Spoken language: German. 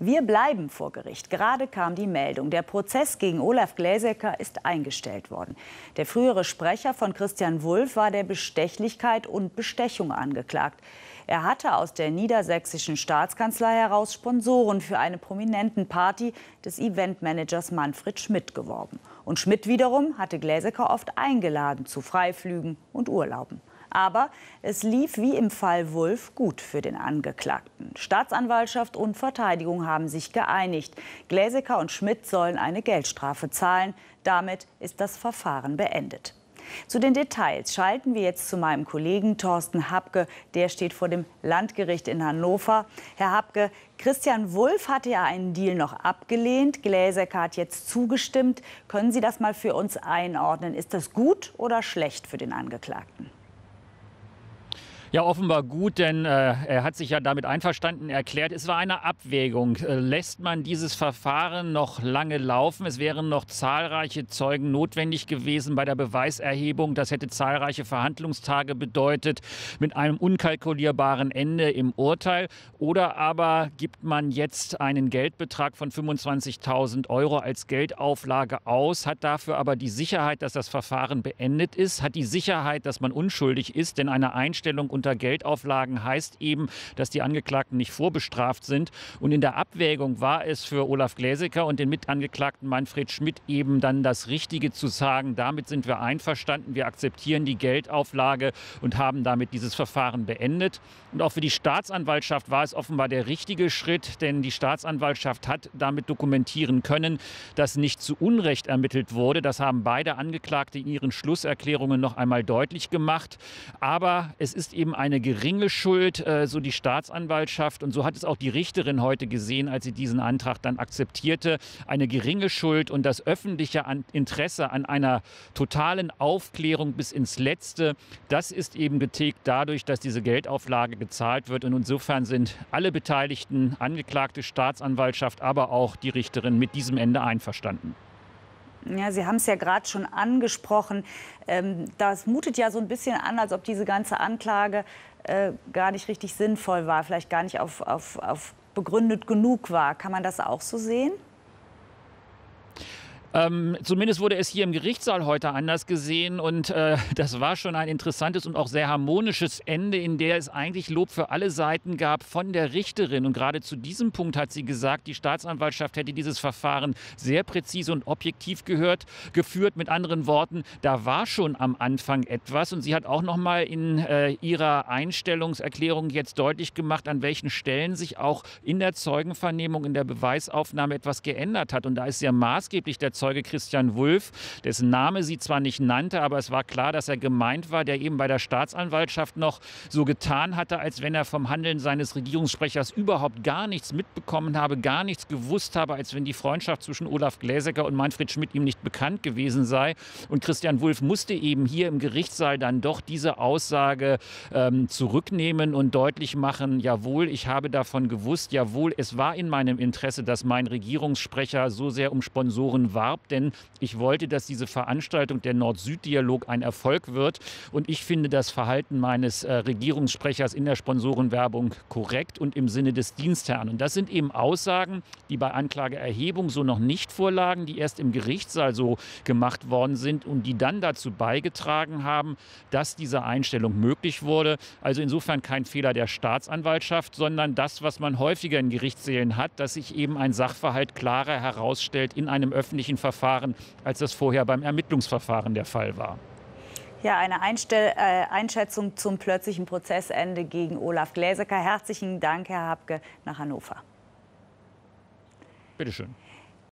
Wir bleiben vor Gericht. Gerade kam die Meldung, der Prozess gegen Olaf Gläsecker ist eingestellt worden. Der frühere Sprecher von Christian Wulff war der Bestechlichkeit und Bestechung angeklagt. Er hatte aus der niedersächsischen Staatskanzlei heraus Sponsoren für eine prominenten Party des Eventmanagers Manfred Schmidt geworben. Und Schmidt wiederum hatte Gläsecker oft eingeladen zu Freiflügen und Urlauben. Aber es lief wie im Fall Wulff gut für den Angeklagten. Staatsanwaltschaft und Verteidigung haben sich geeinigt. Gläsecker und Schmidt sollen eine Geldstrafe zahlen. Damit ist das Verfahren beendet. Zu den Details schalten wir jetzt zu meinem Kollegen Thorsten Habke. Der steht vor dem Landgericht in Hannover. Herr Habke, Christian Wulff hatte ja einen Deal noch abgelehnt. Gläsecker hat jetzt zugestimmt. Können Sie das mal für uns einordnen? Ist das gut oder schlecht für den Angeklagten? Ja, offenbar gut, denn äh, er hat sich ja damit einverstanden erklärt. Es war eine Abwägung. Äh, lässt man dieses Verfahren noch lange laufen? Es wären noch zahlreiche Zeugen notwendig gewesen bei der Beweiserhebung. Das hätte zahlreiche Verhandlungstage bedeutet mit einem unkalkulierbaren Ende im Urteil. Oder aber gibt man jetzt einen Geldbetrag von 25.000 Euro als Geldauflage aus, hat dafür aber die Sicherheit, dass das Verfahren beendet ist, hat die Sicherheit, dass man unschuldig ist, denn eine Einstellung und unter Geldauflagen heißt eben, dass die Angeklagten nicht vorbestraft sind. Und in der Abwägung war es für Olaf Gläsecker und den Mitangeklagten Manfred Schmidt eben dann das Richtige zu sagen, damit sind wir einverstanden, wir akzeptieren die Geldauflage und haben damit dieses Verfahren beendet. Und auch für die Staatsanwaltschaft war es offenbar der richtige Schritt, denn die Staatsanwaltschaft hat damit dokumentieren können, dass nicht zu Unrecht ermittelt wurde. Das haben beide Angeklagte in ihren Schlusserklärungen noch einmal deutlich gemacht. Aber es ist eben eine geringe Schuld, äh, so die Staatsanwaltschaft. Und so hat es auch die Richterin heute gesehen, als sie diesen Antrag dann akzeptierte. Eine geringe Schuld und das öffentliche Interesse an einer totalen Aufklärung bis ins Letzte, das ist eben getilgt dadurch, dass diese Geldauflage gezahlt wird. Und insofern sind alle Beteiligten, Angeklagte, Staatsanwaltschaft, aber auch die Richterin mit diesem Ende einverstanden. Ja, Sie haben es ja gerade schon angesprochen. Ähm, das mutet ja so ein bisschen an, als ob diese ganze Anklage äh, gar nicht richtig sinnvoll war, vielleicht gar nicht auf, auf, auf begründet genug war. Kann man das auch so sehen? Ähm, zumindest wurde es hier im Gerichtssaal heute anders gesehen und äh, das war schon ein interessantes und auch sehr harmonisches Ende, in der es eigentlich Lob für alle Seiten gab von der Richterin. Und gerade zu diesem Punkt hat sie gesagt, die Staatsanwaltschaft hätte dieses Verfahren sehr präzise und objektiv gehört, geführt. Mit anderen Worten, da war schon am Anfang etwas und sie hat auch noch mal in äh, ihrer Einstellungserklärung jetzt deutlich gemacht, an welchen Stellen sich auch in der Zeugenvernehmung, in der Beweisaufnahme etwas geändert hat. Und da ist sehr maßgeblich der Zeugen Zeuge Christian Wulff, dessen Name sie zwar nicht nannte, aber es war klar, dass er gemeint war, der eben bei der Staatsanwaltschaft noch so getan hatte, als wenn er vom Handeln seines Regierungssprechers überhaupt gar nichts mitbekommen habe, gar nichts gewusst habe, als wenn die Freundschaft zwischen Olaf Gläsecker und Manfred Schmidt ihm nicht bekannt gewesen sei. Und Christian Wulff musste eben hier im Gerichtssaal dann doch diese Aussage ähm, zurücknehmen und deutlich machen, jawohl, ich habe davon gewusst, jawohl, es war in meinem Interesse, dass mein Regierungssprecher so sehr um Sponsoren war bewarb, denn ich wollte, dass diese Veranstaltung, der Nord-Süd-Dialog, ein Erfolg wird. Und ich finde das Verhalten meines äh, Regierungssprechers in der Sponsorenwerbung korrekt und im Sinne des Dienstherrn. Und das sind eben Aussagen, die bei Anklageerhebung so noch nicht vorlagen, die erst im Gerichtssaal so gemacht worden sind und die dann dazu beigetragen haben, dass diese Einstellung möglich wurde. Also insofern kein Fehler der Staatsanwaltschaft, sondern das, was man häufiger in Gerichtssälen hat, dass sich eben ein Sachverhalt klarer herausstellt in einem öffentlichen Verfahren, als das vorher beim Ermittlungsverfahren der Fall war. Ja, eine Einstell äh, Einschätzung zum plötzlichen Prozessende gegen Olaf Gläsecker. Herzlichen Dank, Herr Habke, nach Hannover. Bitte schön.